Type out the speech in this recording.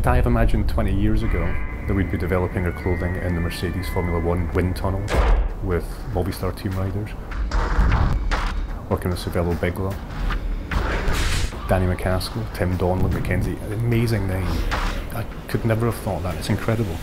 Could I have imagined 20 years ago that we'd be developing our clothing in the Mercedes Formula One wind tunnel with Movistar team riders, working with Cervelo Bigla, Danny MacAskill, Tim Donlan, Mackenzie, an amazing name. I could never have thought that, it's incredible.